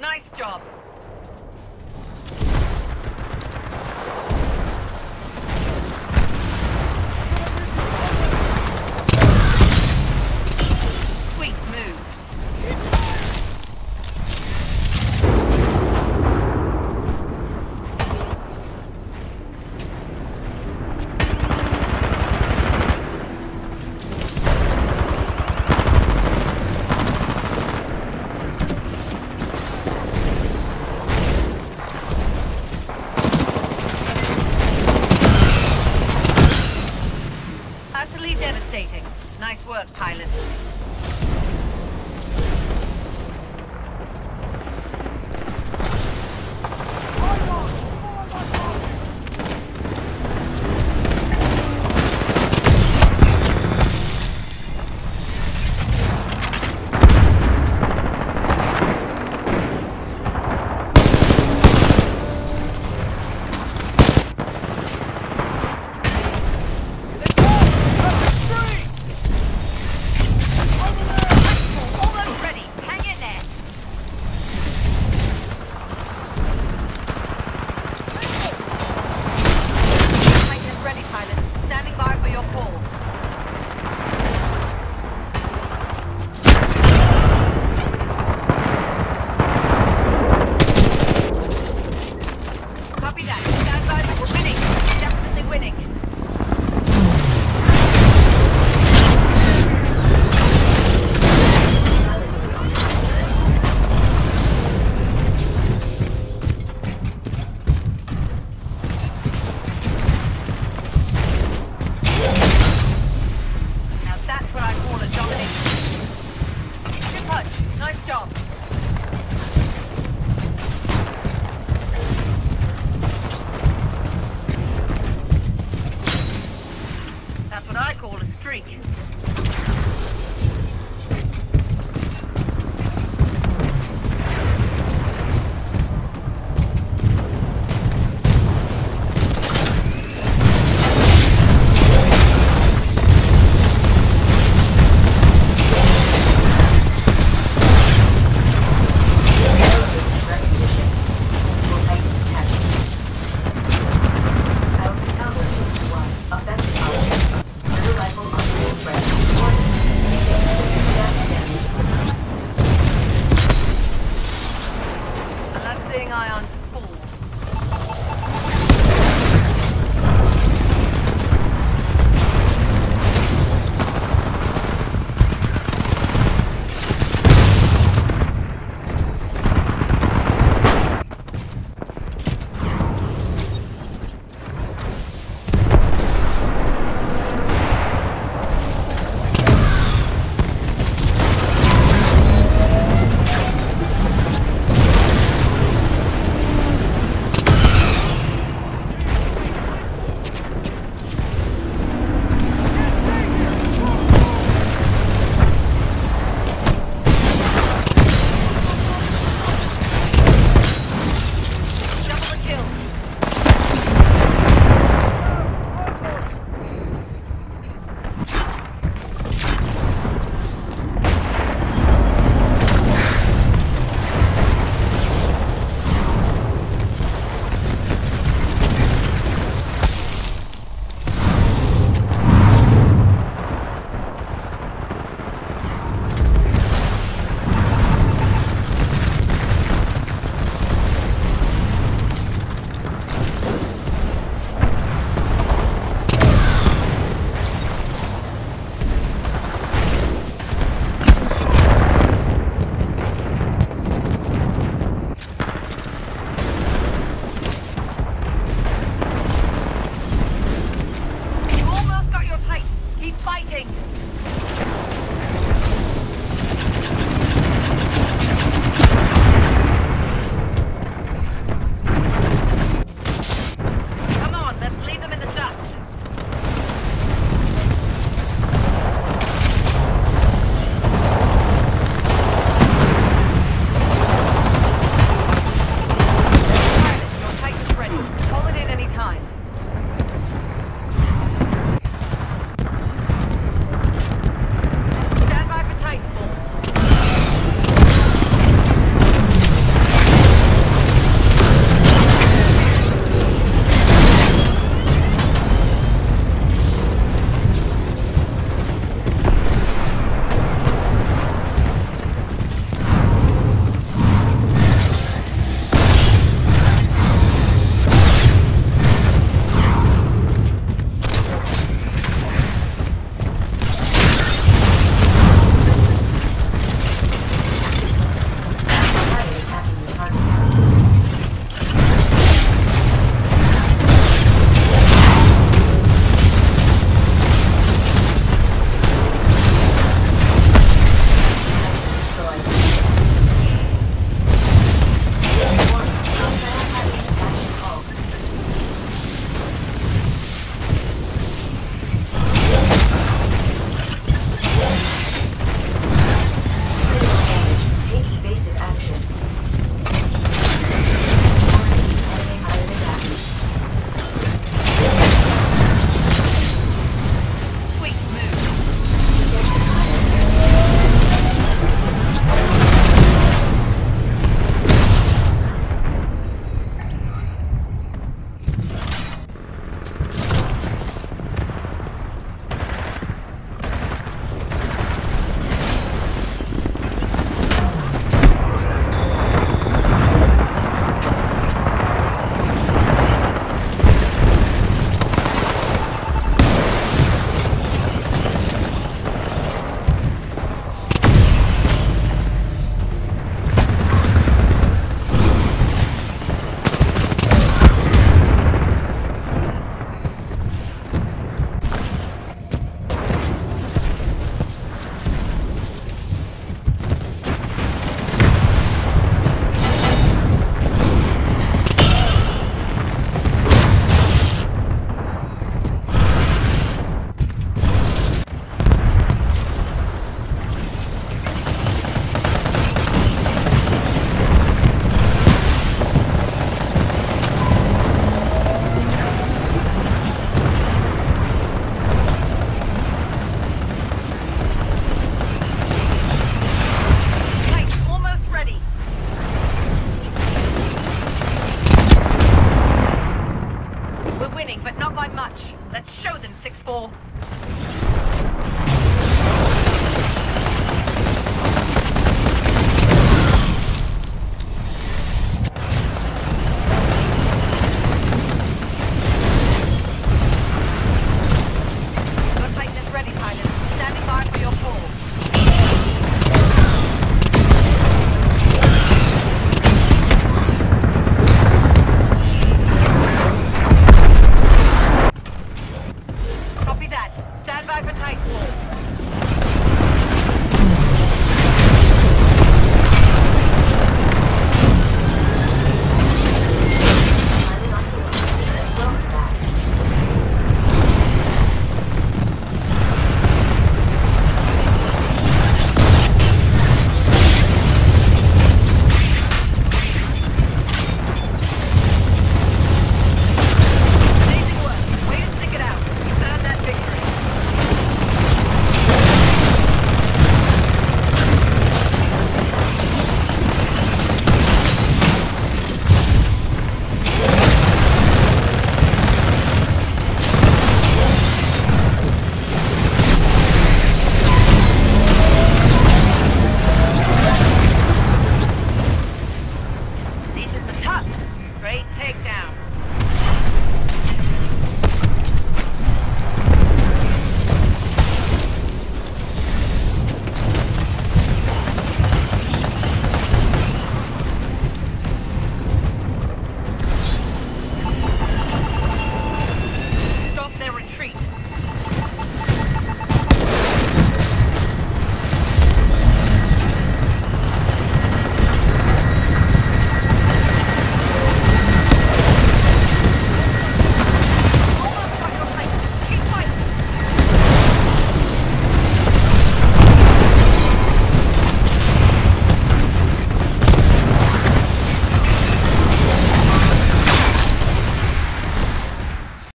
Nice job. Devastating. Nice work, pilot. Streak.